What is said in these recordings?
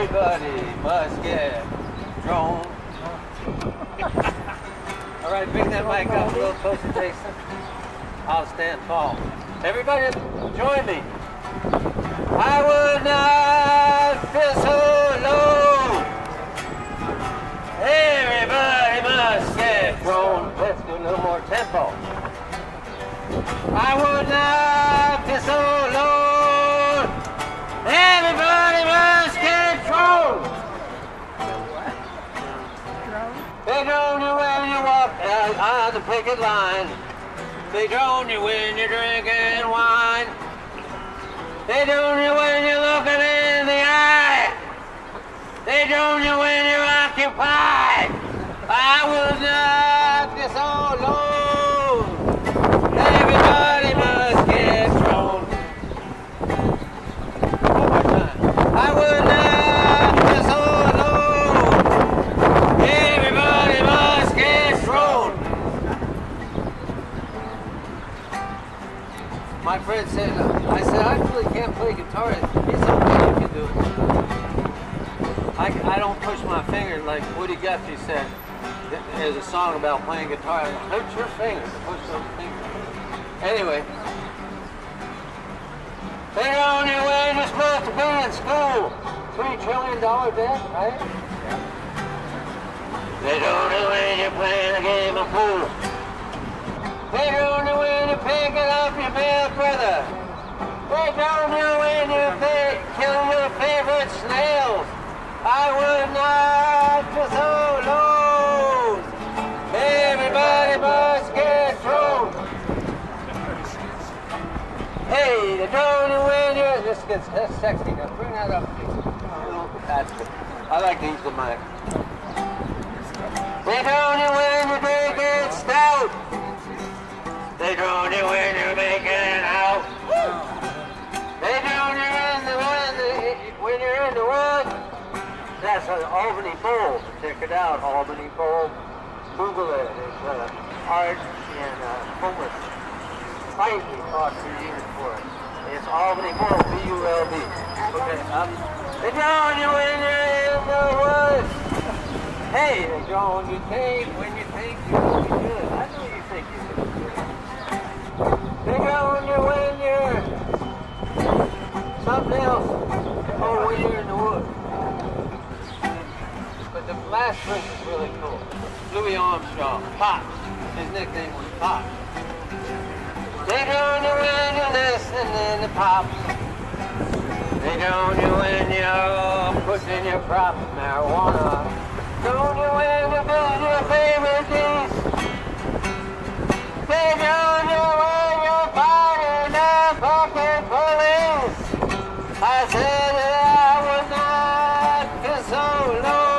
Everybody must get drone. All right, bring that mic up a little closer, Jason. I'll stand tall. Everybody, join me. I would not feel so low. Everybody must get drone. Let's do a little more tempo. I would not feel so low. Everybody on the picket line. They drone you when you're drinking wine. They drone you when you're looking in the eye. They drone you when you're occupied. I would not My friend said, uh, I said, I really can't play guitar. Said, okay, you can do it. I, I don't push my fingers like Woody Guthrie said. There's a song about playing guitar. Hurt your fingers, push those fingers. Anyway. They only way you're supposed to be in school. Three trillion dollar debt, right? They don't know when you're playing a game of pool. They bad brother. They don't know when fa- killing your favorite snails. I would not be so low. Everybody must get thrown. Hey, the drone when you're this gets that's sexy. Now bring that up. please. That's good. I like to use the mic. They drone you when you're drinking stout. When you're in the woods. That's an Albany Bulb. Check it out, Albany Bulb. Google it. It's uh, art and uh, homeless. Fight we two years for it. It's Albany Bulb, B-U-L-D. Okay, um, they you when you're in the woods. Hey, they drone you think when you think you're good. I know you think you're really last verse is really cool. Louis Armstrong, Pop. His nickname was Pop. They don't know when you're listening to Pop. They don't know when you're pushing your crop marijuana. Don't know when you're building your favorite piece. They don't know when you're fighting the fucking police. I said that I would not get so low.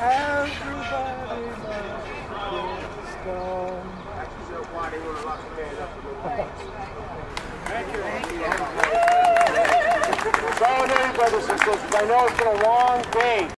Everybody must get stoned. Sorry, brothers and sisters. I know it's been a long day.